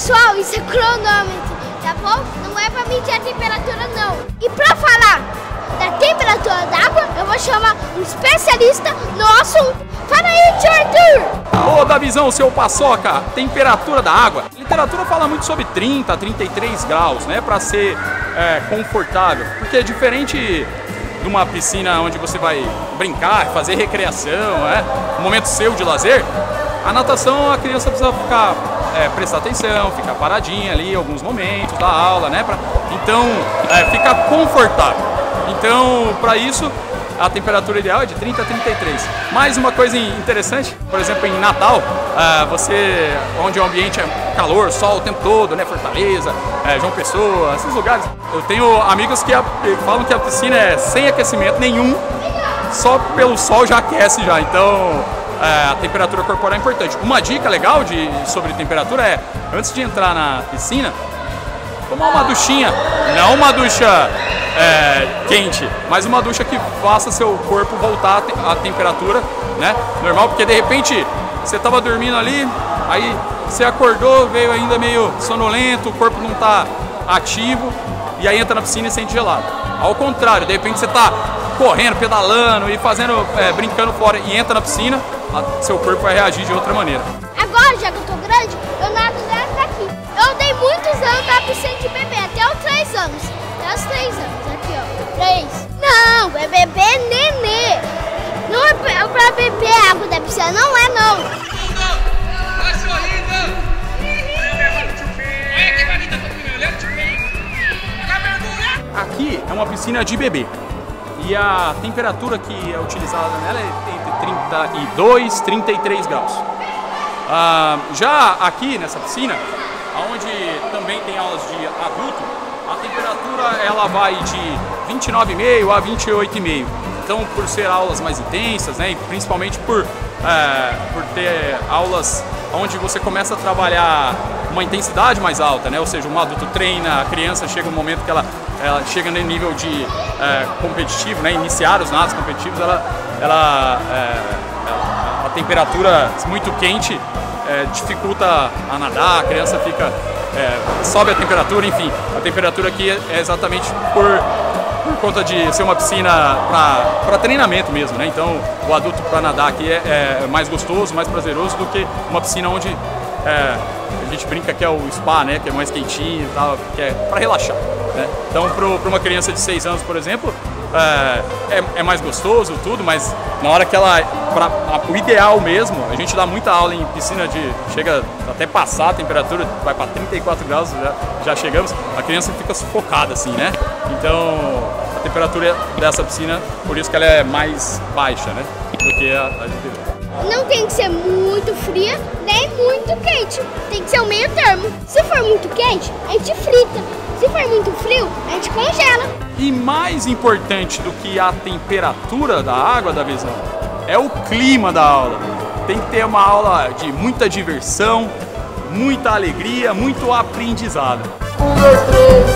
Pessoal, isso é cronômetro, tá bom? Não é pra medir a temperatura, não. E pra falar da temperatura da água, eu vou chamar um especialista no assunto. Fala aí, tio Arthur! Ô, Davizão, seu paçoca, temperatura da água. Literatura fala muito sobre 30, 33 graus, né? Pra ser é, confortável. Porque é diferente de uma piscina onde você vai brincar, fazer recreação, né? Um momento seu de lazer. A natação, a criança precisa ficar, é, prestar atenção, ficar paradinha ali alguns momentos da aula, né? Pra, então, é, ficar confortável. Então, para isso, a temperatura ideal é de 30 a 33. Mais uma coisa interessante, por exemplo, em Natal, uh, você, onde o ambiente é calor, sol o tempo todo, né, Fortaleza, uh, João Pessoa, esses lugares. Eu tenho amigos que, falam que a piscina é sem aquecimento nenhum, só pelo sol já aquece já. Então, a temperatura corporal é importante. Uma dica legal de, sobre temperatura é, antes de entrar na piscina, tomar uma duchinha, não uma ducha é, quente, mas uma ducha que faça seu corpo voltar à temperatura né, normal, porque de repente você estava dormindo ali, aí você acordou, veio ainda meio sonolento, o corpo não está ativo, e aí entra na piscina e sente gelado. Ao contrário, de repente você está correndo, pedalando e fazendo, é, brincando fora e entra na piscina, seu corpo vai reagir de outra maneira. Agora, já que eu tô grande, eu nado dessa aqui. Eu dei muitos anos na piscina de bebê, até os 3 anos. Até os 3 anos, aqui ó, 3. Não, é bebê nenê. Não é pra, é pra beber água da piscina, não é não. Aqui é uma piscina de bebê. E a temperatura que é utilizada nela é entre 32 e 33 graus. Ah, já aqui nessa piscina, onde também tem aulas de adulto, a temperatura ela vai de 29,5 a 28,5. Então, por ser aulas mais intensas, né, e principalmente por, é, por ter aulas onde você começa a trabalhar uma intensidade mais alta, né, ou seja, um adulto treina, a criança chega um momento que ela, ela chega no nível de é, competitivo, né, iniciar os nados competitivos, ela, ela, é, a temperatura muito quente é, dificulta a nadar, a criança fica é, sobe a temperatura, enfim, a temperatura aqui é exatamente por, por conta de ser uma piscina para treinamento mesmo, né? Então o adulto para nadar aqui é, é, mais gostoso, mais prazeroso do que uma piscina onde é, a gente brinca que é o spa, né? Que é mais quentinho e tal, que é para relaxar. Né? Então para uma criança de 6 anos, por exemplo, é, é, é, mais gostoso, tudo, mas na hora que ela. Pra, a, o ideal mesmo, a gente dá muita aula em piscina de. chega até passar a temperatura, vai para 34 graus, já, já chegamos, a criança fica sufocada assim, né? Então a temperatura dessa piscina, por isso que ela é mais baixa, né? Do que a, a de Não tem que ser muito fria, nem muito quente. Tem que ser o meio termo. Se for muito quente, a gente frita. Se for muito frio, a gente congela. E mais importante do que a temperatura da água da visão é o clima da aula. Tem que ter uma aula de muita diversão, muita alegria, muito aprendizado. Um, dois, três.